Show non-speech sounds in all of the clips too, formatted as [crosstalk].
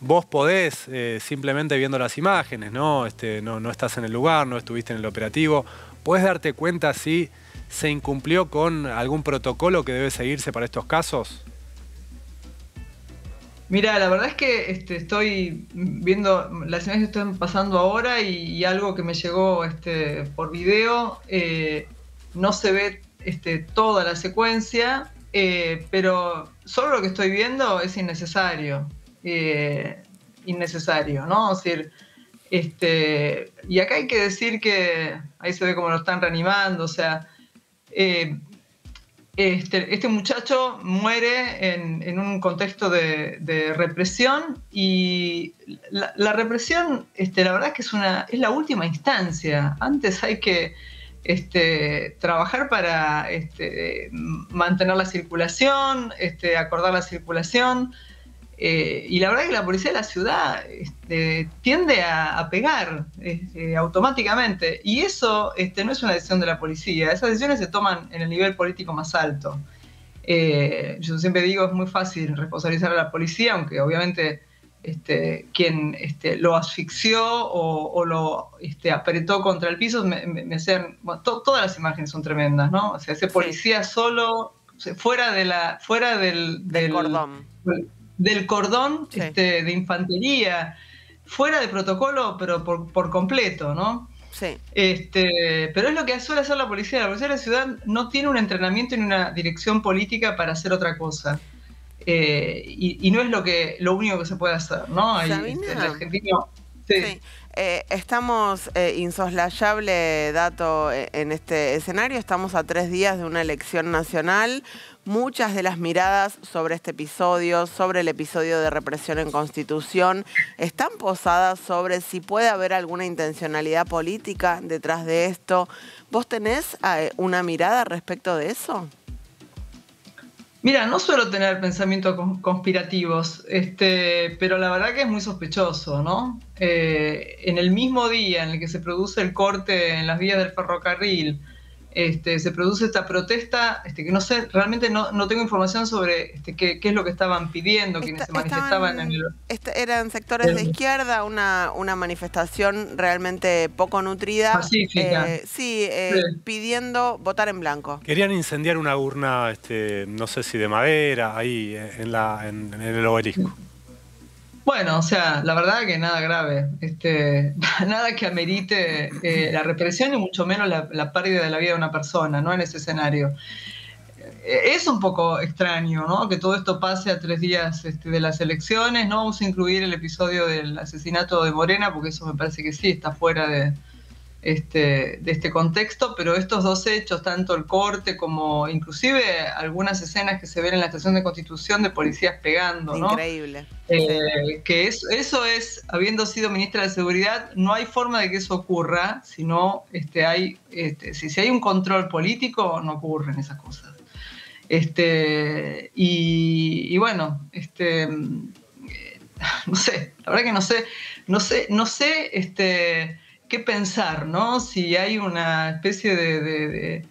vos podés, eh, simplemente viendo las imágenes, ¿no? Este, ¿no? no estás en el lugar, no estuviste en el operativo, ¿puedes darte cuenta si se incumplió con algún protocolo que debe seguirse para estos casos? Mira, la verdad es que este, estoy viendo las imágenes que están pasando ahora y, algo que me llegó este, por video. Eh, no se ve toda la secuencia, eh, pero solo lo que estoy viendo es innecesario. Eh, ¿no? Es decir, este, y acá hay que decir que ahí se ve como lo están reanimando, o sea, este, este, muchacho muere en, un contexto de, represión y la, represión, este, la verdad es que es, una, es la última instancia. Antes hay que este, trabajar para este, mantener la circulación, este, acordar la circulación. Eh, y la verdad es que la policía de la ciudad este, tiende a, pegar este, automáticamente. Y eso este, no es una decisión de la policía. Esas decisiones se toman en el nivel político más alto. Eh, yo siempre digo, es muy fácil responsabilizar a la policía, aunque obviamente quien lo asfixió o, lo apretó contra el piso, me, me, todas las imágenes son tremendas, ¿no? O sea, ese policía solo, fuera, de la, fuera del, del cordón del cordón este, de infantería, fuera de protocolo, pero por, completo, ¿no? Sí. Este, pero es lo que suele hacer la policía. La policía de la ciudad no tiene un entrenamiento ni una dirección política para hacer otra cosa. Eh, y, no es lo que lo único que se puede hacer, ¿no? Este, el argentino. Sí. Eh, estamos, eh, insoslayable dato eh, en este escenario, estamos a tres días de una elección nacional. Muchas de las miradas sobre este episodio, sobre el episodio de represión en Constitución, están posadas sobre si puede haber alguna intencionalidad política detrás de esto. ¿Vos tenés una mirada respecto de eso? Mira, no suelo tener pensamientos conspirativos, este, pero la verdad que es muy sospechoso, ¿no? Eh, en el mismo día en el que se produce el corte en las vías del ferrocarril, este, se produce esta protesta, este, que no sé, realmente no, no tengo información sobre este, qué, qué, es lo que estaban pidiendo, quienes se manifestaban en el... eran sectores de izquierda, una, una manifestación realmente poco nutrida. Pacífica. Eh, sí, eh, pidiendo votar en blanco. Querían incendiar una urna, este, no sé si de madera, ahí en, la, en, en el obelisco. Bueno, o sea, la verdad que nada grave, este, [laughs] nada que amerite eh, la represión y mucho menos la, pérdida de la vida de una persona, ¿no? En ese escenario. Eh, es un poco extraño, ¿no? Que todo esto pase a tres días este, de las elecciones, no vamos a incluir el episodio del asesinato de Morena, porque eso me parece que sí está fuera de, este, de este contexto, pero estos dos hechos, tanto el corte como inclusive algunas escenas que se ven en la estación de Constitución de policías pegando, ¿no? Increíble. Eh, que eso es, habiendo sido ministra de Seguridad, no hay forma de que eso ocurra, sino este, hay, este, si, si hay un control político, no ocurren esas cosas. Este, y, bueno, este, [laughs] no sé, la verdad que no sé, no sé, no sé, este, qué pensar, ¿no? Si hay una especie de,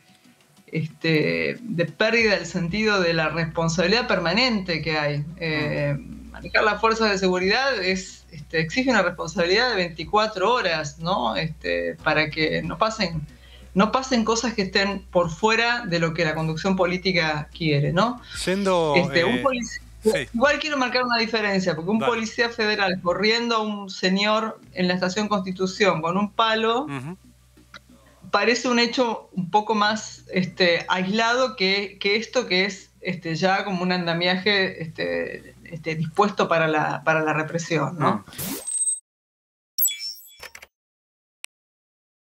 este, de pérdida del sentido de la responsabilidad permanente que hay. Eh, manejar las fuerzas de seguridad es, este, exige una responsabilidad de 24 horas, ¿no? Este, para que no pasen, no pasen cosas que estén por fuera de lo que la conducción política quiere, ¿no? Siendo, este, un eh, policía Igual quiero marcar una diferencia, porque un policía federal corriendo a un señor en la estación Constitución con un palo parece un hecho un poco más este, aislado que, esto que es este, ya como un andamiaje este, este, dispuesto para la, para la represión. ¿no?